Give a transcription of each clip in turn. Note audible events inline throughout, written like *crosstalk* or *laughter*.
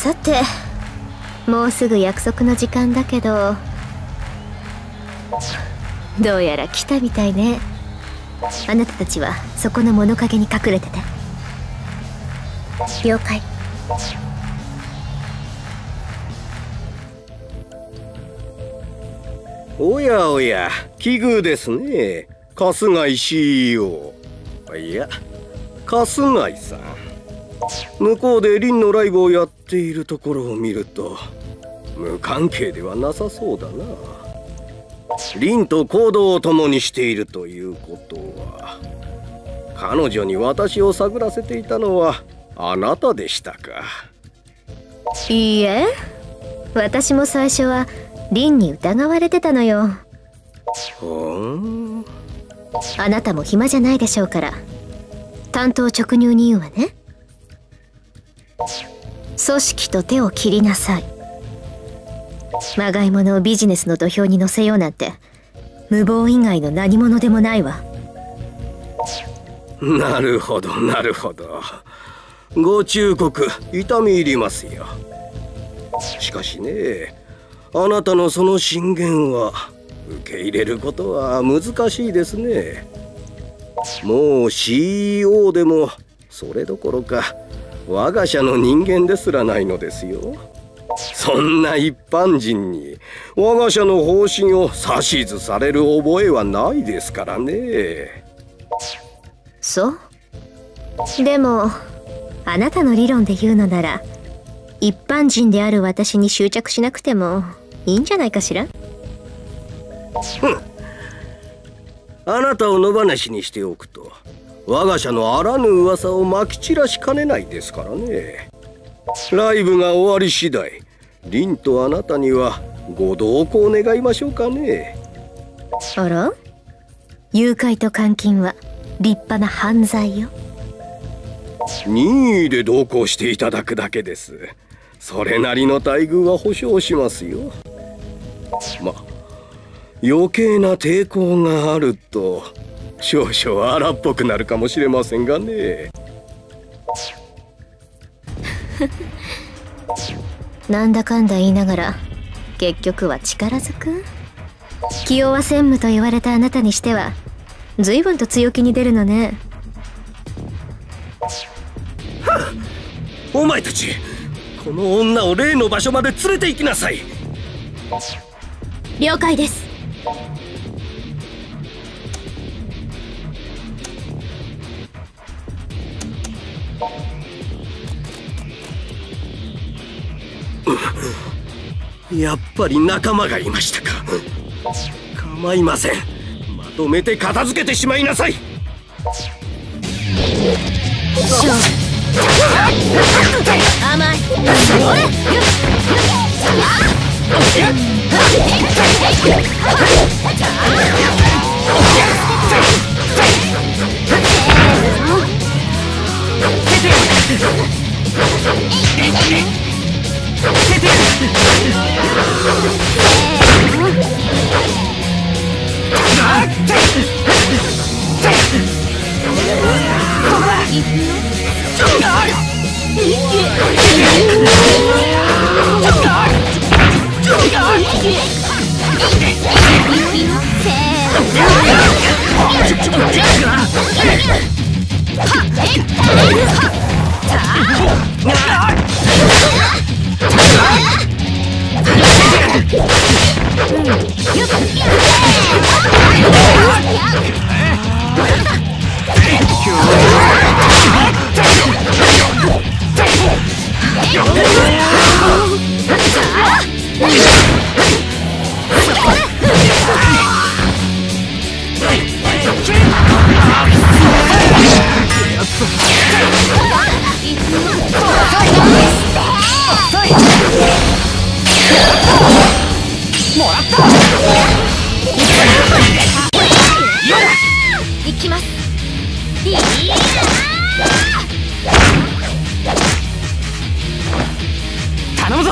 さてもうすぐ約束の時間だけどどうやら来たみたいね。あなたたちはそこの物陰に隠れてて。了解。おやおや奇遇ですね。春日井 CEO いや春日井さん。向こうでリンのライブをやっているところを見ると無関係ではなさそうだな。リンと行動を共にしているということは彼女に私を探らせていたのはあなたでしたか。いいえ。私も最初はリンに疑われてたのよ。あなたも暇じゃないでしょうから。担当直入に言うわね組織と手を切りなさい。まがいものをビジネスの土俵に乗せようなんて無謀以外の何者でもないわ。なるほどなるほど。ご忠告痛み入りますよ。しかしねあなたのその進言は受け入れることは難しいですね。もう CEO でもそれどころか我が社の人間ですらないのですよ。そんな一般人に我が社の方針を指図される覚えはないですからね。そう？でもあなたの理論で言うのなら一般人である私に執着しなくてもいいんじゃないかしら？あなたを野放しにしておくと我が社のあらぬ噂をまき散らしかねないですからね。ライブが終わり次第リンとあなたにはご同行願いましょうかね。あら？誘拐と監禁は立派な犯罪よ。任意で同行していただくだけです。それなりの待遇は保証しますよ。ま余計な抵抗があると少々荒っぽくなるかもしれませんがね。*laughs* なんだかんだ言いながら結局は力ずく？気弱専務と言われたあなたにしては随分と強気に出るのね。*laughs* お前たちこの女を例の場所まで連れて行きなさい。了解ですやっぱり仲間がいましたか。構いません。まとめて片付けてしまいなさい。い。Ha!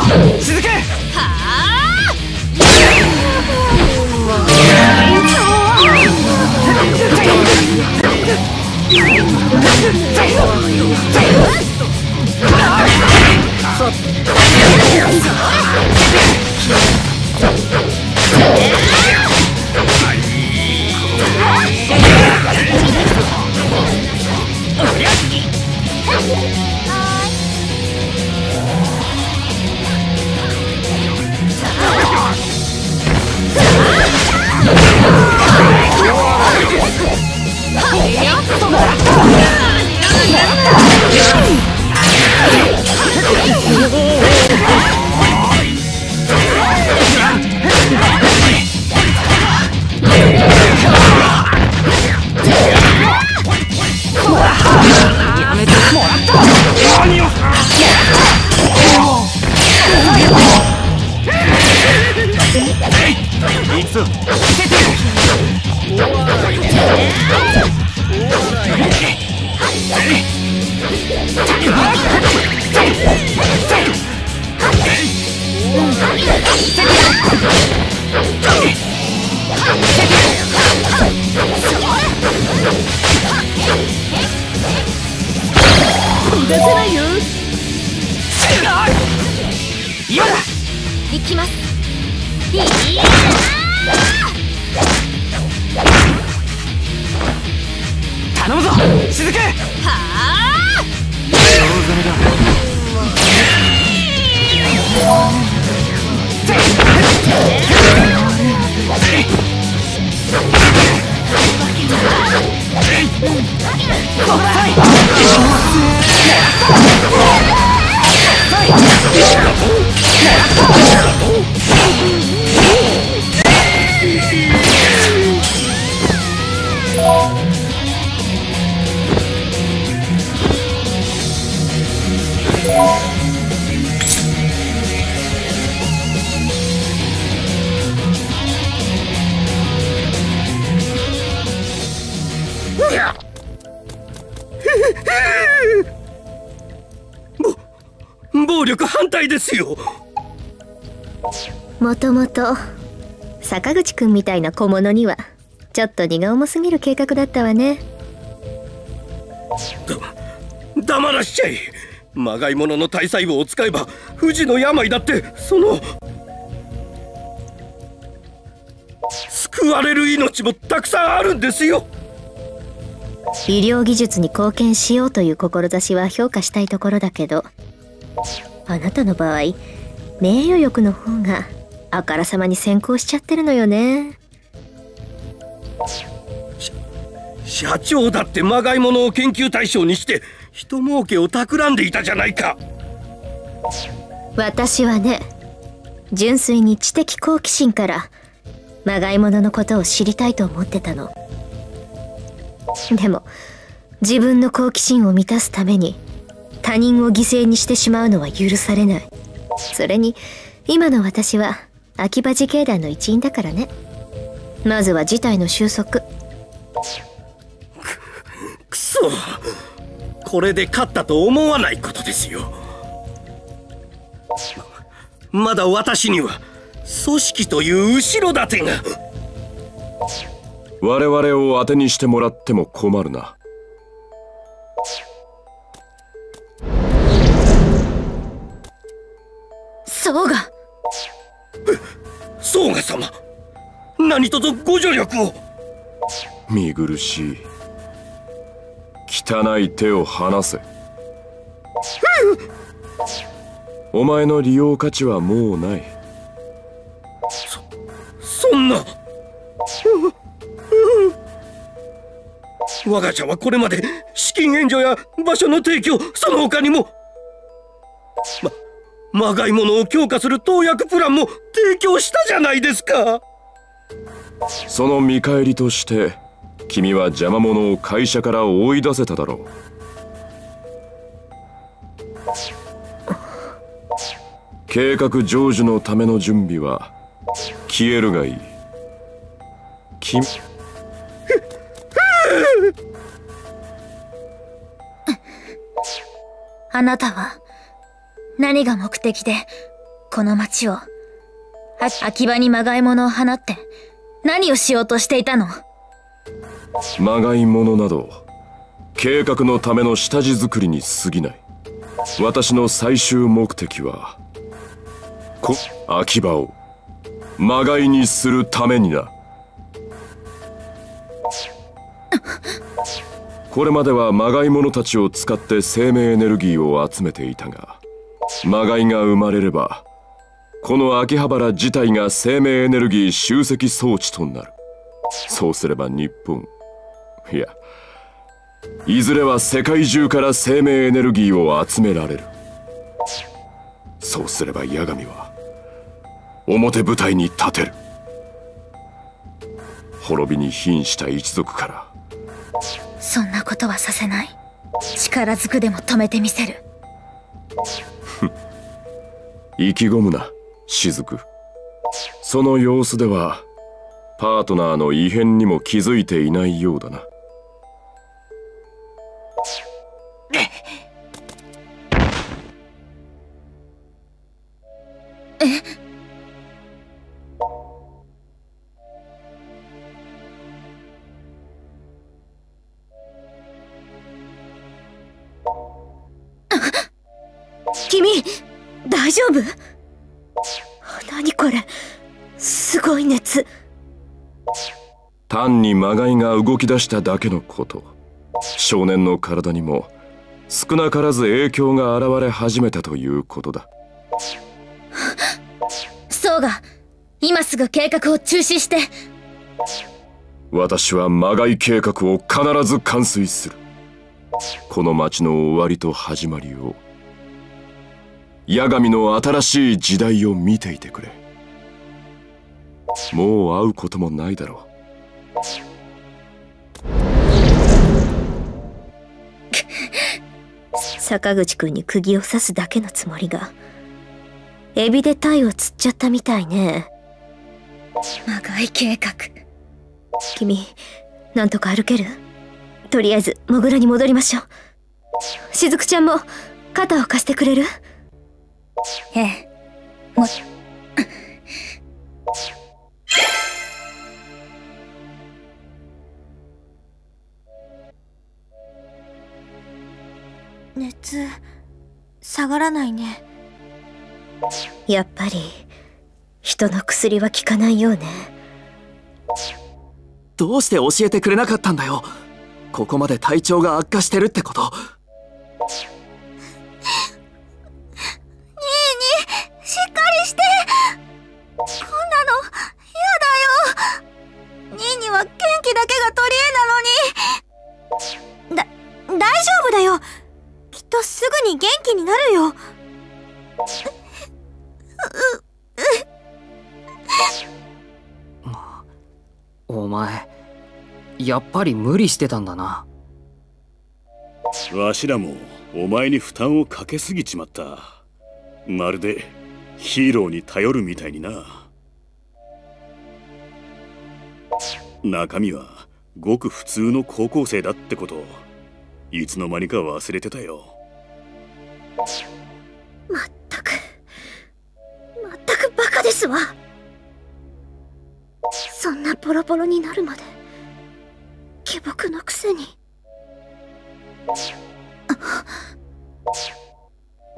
ぞ。続け。はあ。Yeah. 出せないよだ。行きます。いい？暴ともと坂口くんみたいな小物にはちょっと荷が重すぎる計画だったわね。だ黙らしちゃい。まがい物の体細胞を使えば富士の病だってその救われる命もたくさんあるんですよ。医療技術に貢献しようという志は評価したいところだけどあなたの場合名誉欲の方があからさまに先行しちゃってるのよね。社長だってまがいものを研究対象にして人儲けを企んでいたじゃないか。私はね純粋に知的好奇心からまがいもののことを知りたいと思ってたの。でも自分の好奇心を満たすために他人を犠牲にしてしまうのは許されない。それに今の私は秋葉自警団の一員だからね。まずは事態の収束。*laughs* くそ。これで勝ったと思わないことですよ。ままだ私には組織という後ろ盾が。我々を当てにしてもらっても困るなソーガ様。何とぞご助力を。見苦しい。汚い手を離せ。お前の利用価値はもうない。そんな。我が社はこれまで資金援助や場所の提供その他にもままがいものを強化する投薬プランも提供したじゃないですか。その見返りとして君は邪魔者を会社から追い出せただろう。計画成就のための準備は消えるがいい。君 *laughs* あなたは何が目的でこの町を？秋葉にまがい物を放って何をしようとしていたの？まがい物など計画のための下地作りに過ぎない。私の最終目的はこ秋葉をまがいにするためになこれまではまがい物たちを使って生命エネルギーを集めていたがまがいが生まれればこの秋葉原自体が生命エネルギー集積装置となる。そうすれば日本いやいずれは世界中から生命エネルギーを集められる。そうすれば八神は表舞台に立てる。滅びに瀕した一族からそんなことはさせない。力ずくでも止めてみせる。*laughs* 意気込むな雫その様子ではパートナーの異変にも気づいていないようだな。単に魔界が動き出しただけのこと。少年の体にも少なからず影響が現れ始めたということだ。そうが今すぐ計画を中止して。私は魔界計画を必ず完遂する。この町の終わりと始まりを八神の新しい時代を見ていてくれ。もう会うこともないだろ坂口くんに釘を刺すだけのつもりが。エビで鯛を釣っちゃったみたいね。魔界計画。君なんとか歩ける？とりあえずモグラに戻りましょう。しずくちゃんも肩を貸してくれる？ええ。も熱下がらないね。やっぱり人の薬は効かないようね。どうして教えてくれなかったんだよ。ここまで体調が悪化してるってこと。しっかりして。こんなの嫌だよ。ニーニは元気だけが取り柄なのに。だ大丈夫だよとすぐに元気になるよ。お前やっぱり無理してたんだな。わしらもお前に負担をかけすぎちまった。まるでヒーローに頼るみたいにな。中身はごく普通の高校生だってこと。いつの間にか忘れてたよまったくまったくバカですわ。そんなボロボロになるまで下僕のくせに。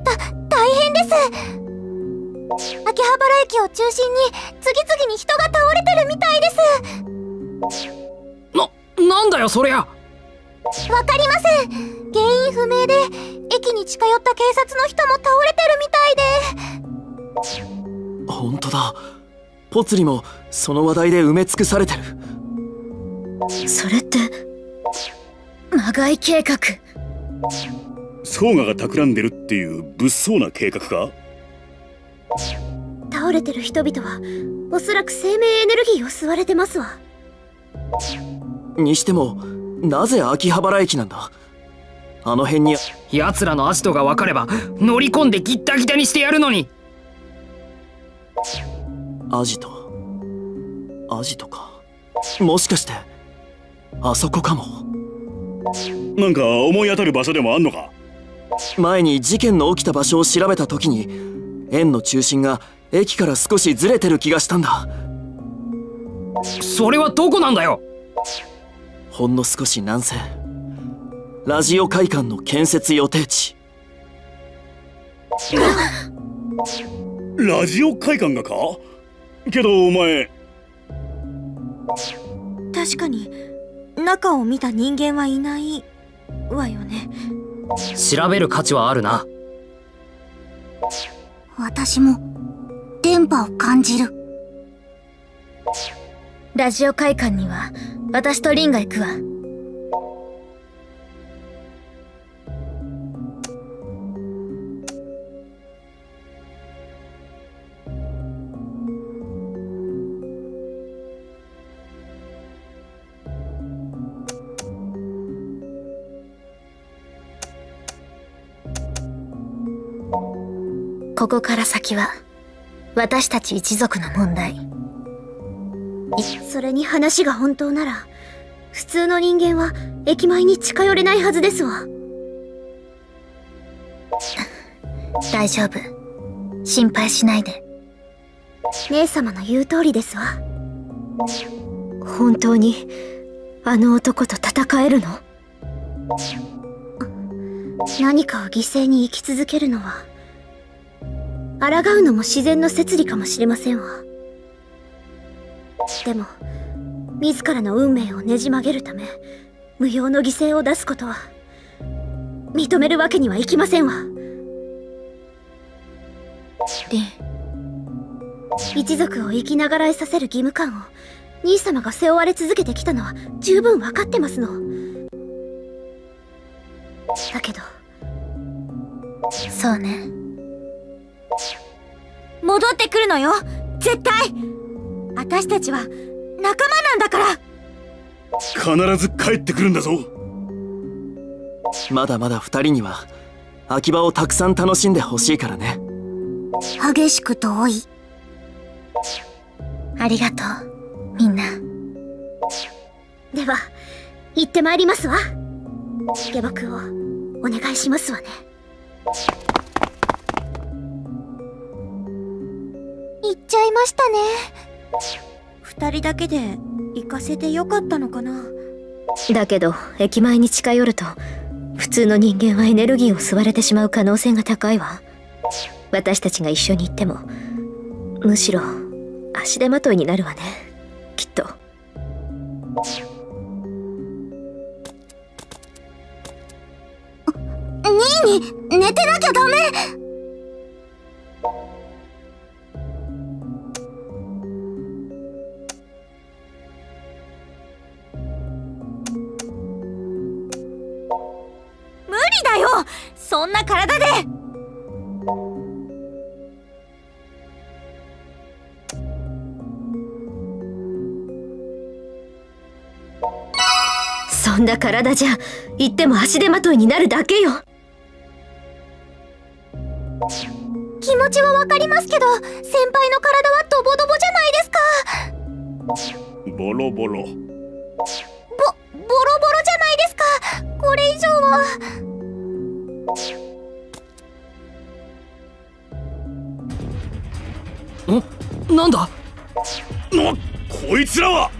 た大変です。秋葉原駅を中心に次々に人が倒れてるみたいです。ななんだよそりゃ。わかりません。原因不明で駅に近寄った警察の人も倒れてるみたいで。本当だ。ポツリもその話題で埋め尽くされてる。それって魔界計画？ソーガが企んでるっていう物騒な計画か？倒れてる人々はおそらく生命エネルギーを吸われてますわ。にしてもなぜ秋葉原駅なんだ？あの辺に。奴らのアジトが分かれば乗り込んでギッタギタにしてやるのに。アジト？アジトか。もしかしてあそこかも。なんか思い当たる場所でもあんのか？前に事件の起きた場所を調べた時に円の中心が駅から少しずれてる気がしたんだ。それはどこなんだよ？ほんの少し南西ラジオ会館の建設予定地。ラジオ会館がか？けどお前。確かに中を見た人間はいないわよね。調べる価値はあるな。私も電波を感じる。ラジオ会館には私とリンが行くわ。ここから先は私たち一族の問題。それに話が本当なら、普通の人間は駅前に近寄れないはずですわ。*laughs* 大丈夫心配しないで姉様の言う通りですわ。本当にあの男と戦えるの？何かを犠牲に生き続けるのは、抗うのも自然の摂理かもしれませんわ。でも、自らの運命をねじ曲げるため、無用の犠牲を出すことは、認めるわけにはいきませんわ。リン一族を生きながらえさせる義務感を、兄様が背負われ続けてきたのは十分わかってますの。だけど、そうね戻ってくるのよ絶対私たちは仲間なんだから。必ず帰ってくるんだぞ。まだまだ二人には秋葉をたくさん楽しんでほしいからね。激しく遠い。ありがとうみんな。では行ってまいりますわ。下僕をお願いしますわね。行っちゃいましたね二人だけで行かせてよかったのかな？だけど駅前に近寄ると普通の人間はエネルギーを吸われてしまう可能性が高いわ。私たちが一緒に行ってもむしろ足手まといになるわね。きっと。ニーニ寝てなきゃダメだよ。そんな体で。そんな体じゃ行っても足手まといになるだけよ。気持ちはわかりますけど先輩の体はドボドボじゃないですか。ボロボロ。ボボロボロじゃないですか。これ以上はん？なんだ？なこいつらは！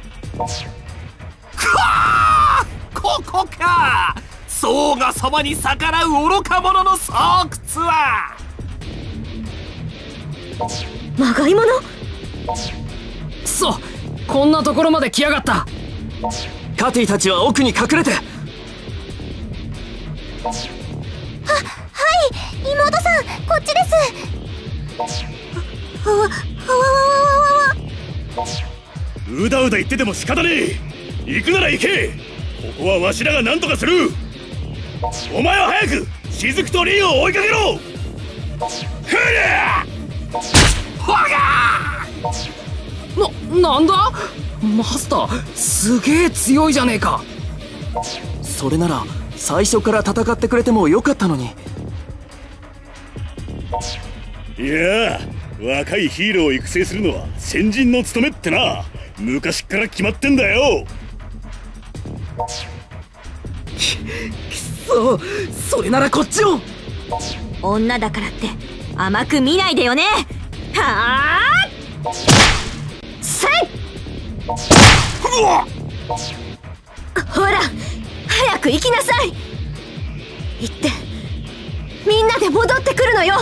ここか！宗我様に逆らう愚か者の巣窟は！まがいもの？くそこんなところまで来やがった！カティたちは奥に隠れて！はい妹さんこっちですわわわわわわわうだうだ言ってても仕方ねえ行くなら行けここはわしらが何とかするお前は早く雫とリンを追いかけろふななんだマスターすげえ強いじゃねえかそれなら最初から戦ってくれてもよかったのにいやあ若いヒーローを育成するのは先人の務めってな。昔から決まってんだよ。そうそれならこっちを女だからって甘く見ないでよね。はあせい。ほら早く行きなさい。行ってみんなで戻ってくるのよ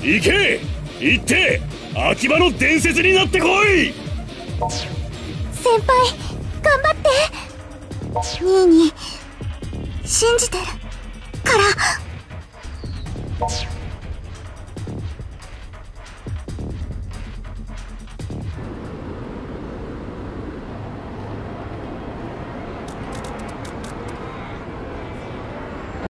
行け。行って。秋葉の伝説になってこい。先輩頑張って。ニーに信じてる。から